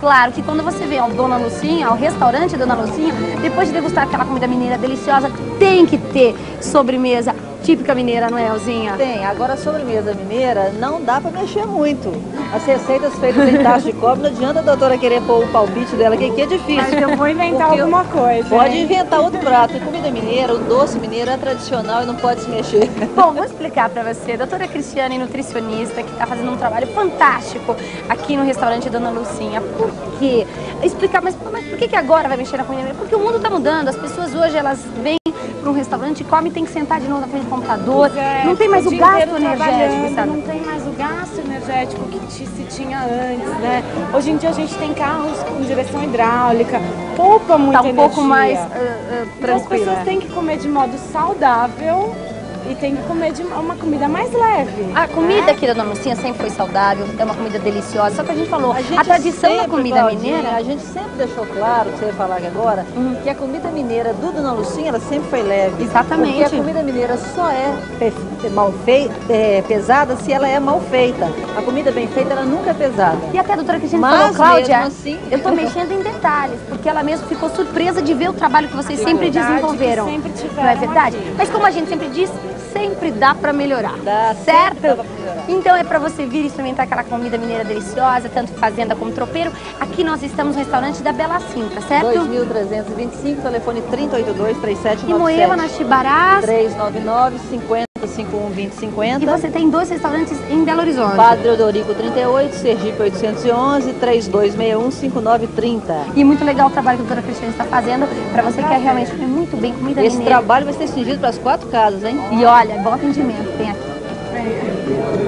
Claro que quando você vê a Dona Lucinha, o restaurante Dona Lucinha, depois de degustar aquela comida mineira deliciosa, tem que ter sobremesa típica mineira, não é, Elzinha? Tem. Agora, a sobremesa mineira não dá para mexer muito. As receitas feitas em tacho de cobre, não adianta a doutora querer pôr o palpite dela, que aqui é difícil. Mas eu vou inventar alguma coisa. Pode hein? inventar outro prato. E comida mineira, o doce mineiro é tradicional e não pode se mexer. Bom, vou explicar para você. Doutora Cristiane, nutricionista, que está fazendo um trabalho fantástico aqui no restaurante Dona Lucinha. Por quê? Explicar, mas, mas por que, que agora vai mexer na comida mineira? Porque o mundo está mudando. As pessoas hoje, elas vêm para um restaurante, comem, tem que sentar de novo na frente do computador. É, não tem mais o gasto energético, sabe? Não tem mais o gasto energético que te- se tinha antes, né? Hoje em dia a gente tem carros com direção hidráulica, poupa muita Está um pouco energia. mais ah, ah, Então as pessoas têm que comer de modo saudável e tem que comer de uma comida mais leve. A comida aqui da Dona Lucinha sempre foi saudável, é uma comida deliciosa. Só que a gente falou, a, gente tradição da sempre, comida Claudinha, mineira A gente sempre deixou claro, que você vai falar aqui agora, que a comida mineira do Dona Lucinha, ela sempre foi leve. Exatamente. Porque a comida mineira só é mal fei- é, pesada se ela é mal feita. A comida bem feita, ela nunca é pesada. E até a doutora Cristina Mas falou, Cláudia, assim- eu tô mexendo em detalhes, porque ela mesmo ficou surpresa de ver o trabalho que vocês sempre verdade, desenvolveram. sempre tiveram não é verdade? aqui. Mas como a gente sempre diz, sempre dá pra melhorar. Dá, certo? dá melhorar. Então é pra você vir experimentar aquela comida mineira deliciosa, tanto fazenda como tropeiro. Aqui nós estamos no restaurante da Bela Cinta, certo? 2325, telefone 382 3797. E Moema, na Chibarás. 399 50 51 20 E 50. você tem dois restaurantes em Belo Horizonte. Padre Odorico 38, Sergipe 811 3261 5930. E muito legal o trabalho que a doutora Cristiane está fazendo, pra você que quer realmente comer muito bem comida Esse mineira. trabalho vai ser estendido para as quatro casas, hein? E olha, bom atendimento tem aqui.